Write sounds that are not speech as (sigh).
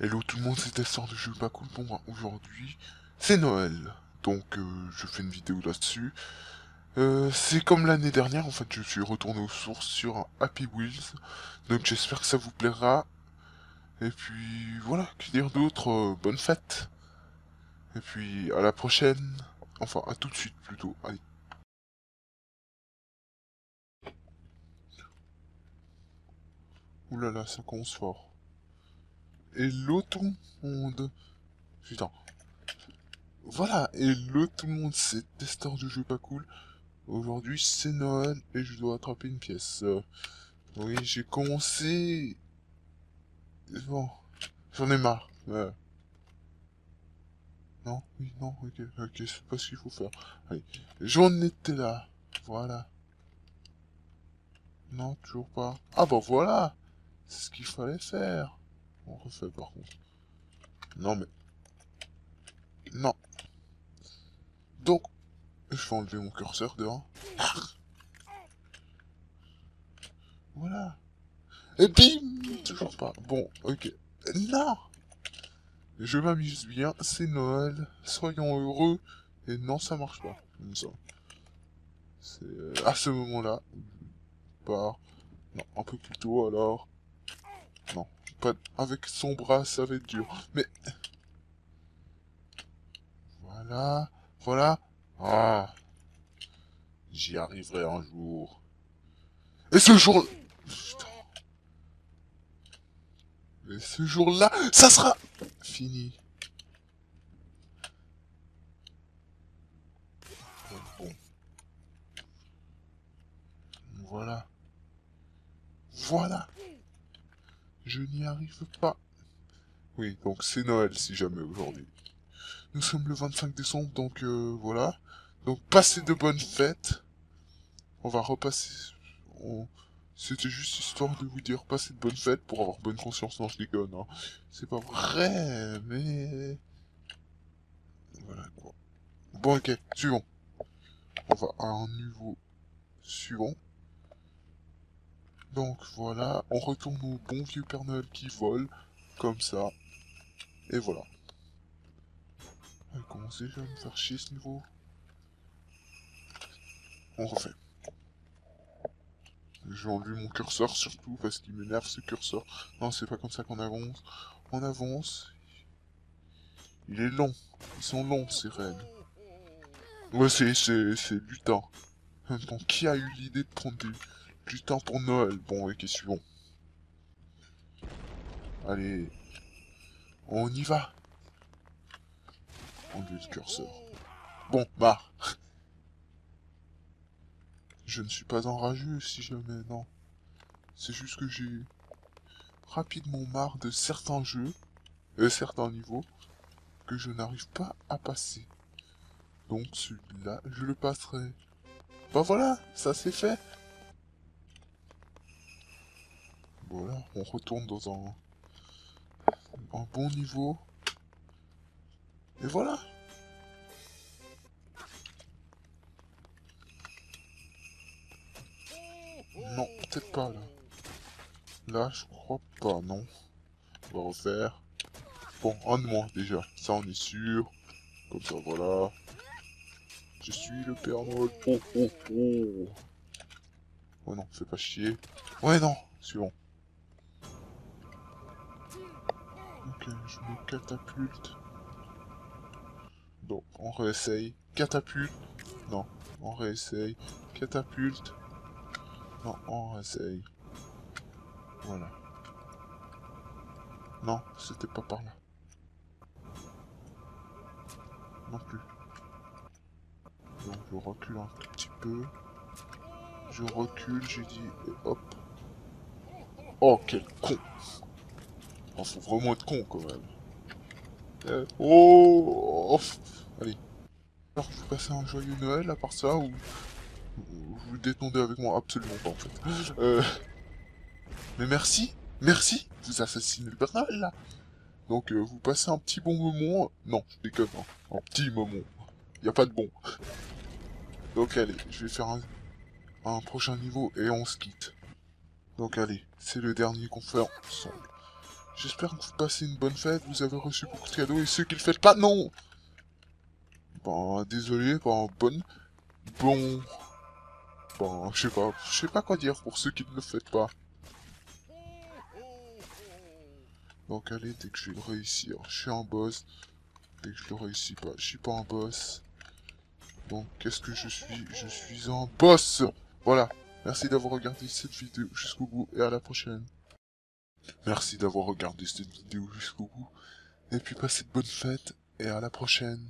Hello tout le monde, c'est Testor de jeu pas. Bon, bah, aujourd'hui, c'est Noël. Donc, euh, je fais une vidéo là-dessus. Euh, c'est comme l'année dernière, en fait, je suis retourné aux sources sur Happy Wheels. Donc, j'espère que ça vous plaira. Et puis, voilà, que dire d'autre euh, Bonne fête Et puis, à la prochaine. Enfin, à tout de suite, plutôt. Allez. Oulala, ça commence fort. Hello tout le monde Putain. Voilà, hello tout le monde, c'est Testeur de jeu pas cool. Aujourd'hui c'est Noël et je dois attraper une pièce. Oui, j'ai commencé... Bon, j'en ai marre. Non, oui, non, ok, ok, c'est pas ce qu'il faut faire. Allez, j'en étais là. Voilà. Non, toujours pas. Ah bah voilà C'est ce qu'il fallait faire. On refait par contre. Non mais... Non. Donc, je vais enlever mon curseur dehors. Voilà. Et bim Toujours pas. Bon, ok. Non Je m'amuse bien, c'est Noël. Soyons heureux. Et non, ça marche pas. Comme ça. C'est euh, à ce moment-là. Par... Non, un peu plus tôt alors. Non, avec son bras, ça va être dur. Mais... Voilà, voilà. Ah, j'y arriverai un jour. Et ce jour... Putain. Et ce jour-là, ça sera fini. Bon. Voilà. Voilà. Je n'y arrive pas. Oui, donc c'est Noël si jamais aujourd'hui. Nous sommes le 25 décembre, donc euh, voilà. Donc passez de bonnes fêtes. On va repasser... C'était juste histoire de vous dire passez de bonnes fêtes pour avoir bonne conscience. Non, je déconne. Hein. C'est pas vrai, mais... Voilà quoi. Bon, ok, suivant. On va à un niveau suivant. Donc voilà, on retourne au bon vieux Père qui vole, comme ça. Et voilà. Comment c'est, je vais me faire chier ce niveau On refait. J'ai enlevé mon curseur surtout parce qu'il m'énerve ce curseur. Non, c'est pas comme ça qu'on avance. On avance. Il est long. Ils sont longs ces rênes. Ouais, c'est lutin. Bon, qui a eu l'idée de prendre des temps pour Noël. Bon, ok, suivant. Allez. On y va. On le curseur. Bon, marre. (laughs) Je ne suis pas enrageux si jamais, non. C'est juste que j'ai rapidement marre de certains jeux, euh, certains niveaux, que je n'arrive pas à passer. Donc celui-là, je le passerai. Bah voilà, ça c'est fait. Voilà, on retourne dans un, bon niveau. Et voilà. Non, peut-être pas là. Là, je crois pas, non. On va refaire. Bon, un de moins déjà. Ça, on est sûr. Comme ça, voilà. Je suis le Père Noël. Oh, oh, oh. Oh non, fais pas chier. Ouais, non, suivant. Ok, je me catapulte. Donc, on réessaye. Catapulte. Non, on réessaye. Catapulte. Non, on réessaye. Voilà. Non, c'était pas par là. Non plus. Donc je recule un petit peu. Je recule, j'ai dit, et hop. Oh, quel con Oh, faut vraiment être con quand même. Euh, oh, Allez. Alors, vous passez un joyeux Noël à part ça ou vous détendez avec moi? Absolument pas en fait. Euh... Mais merci, merci, vous assassinez le Noël là. Donc euh, vous passez un petit bon moment. Non, je déconne, hein. un petit moment. Y a pas de bon. Donc allez, je vais faire un, un prochain niveau et on se quitte. Donc allez, c'est le dernier qu'on fait ensemble. J'espère que vous passez une bonne fête, vous avez reçu beaucoup de cadeaux, et ceux qui le fêtent pas, non Bon, désolé, bon, bonne... Bon... Bon, je sais pas, je sais pas quoi dire pour ceux qui ne le fêtent pas. Donc allez, dès que je vais le réussir, je suis en boss. Dès que je le réussis pas, je suis pas en boss. Donc qu'est-ce que je suis? Je suis en boss Voilà, merci d'avoir regardé cette vidéo jusqu'au bout et à la prochaine. Merci d'avoir regardé cette vidéo jusqu'au bout. Et puis passez de bonnes fêtes et à la prochaine.